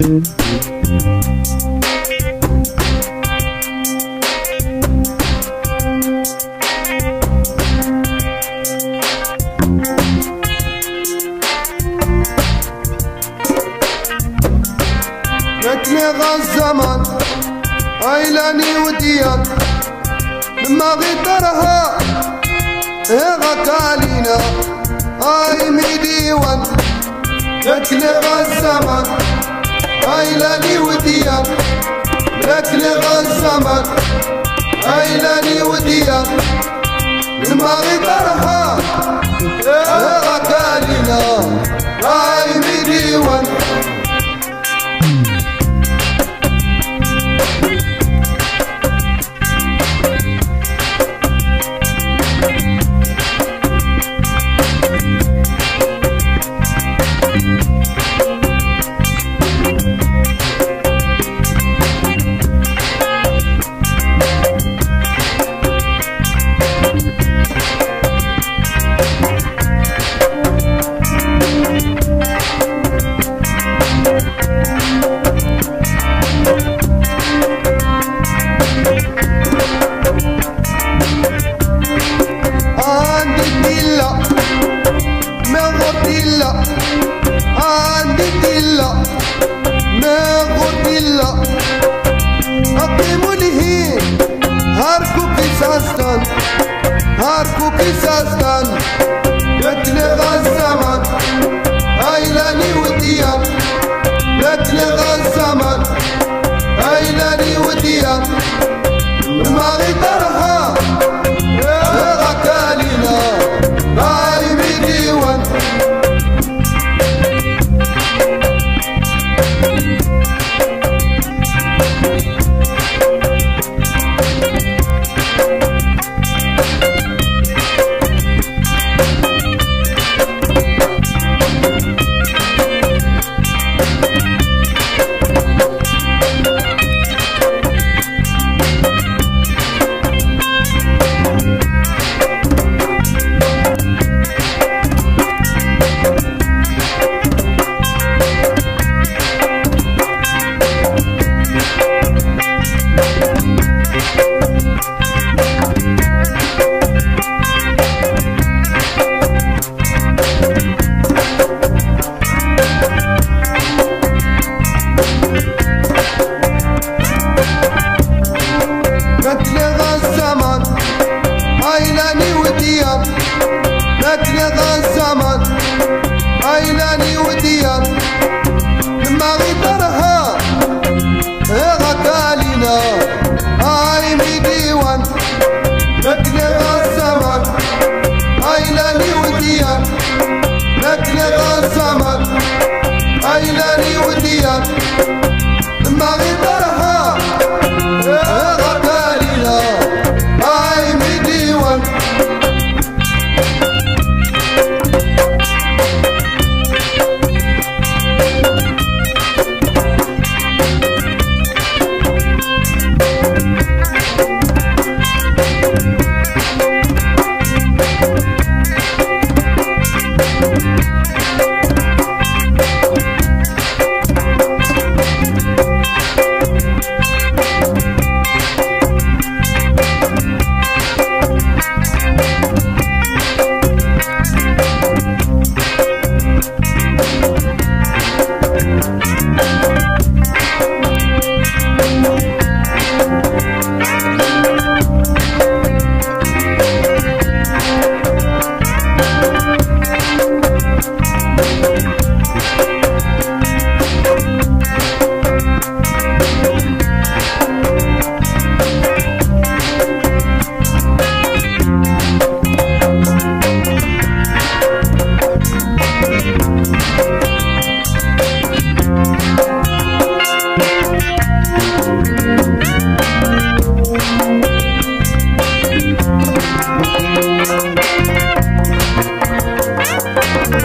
نتلغى الزمن عيلاني وديان. لما غدرها هغا كالينا اي ميديوان. نتلغى الزمن عيلاني وديان نتلغى الزمن. هاركو كيساستان يتلغى الزمن هايلاني وديان يتلغى الزمن هايلاني وديان ما Thank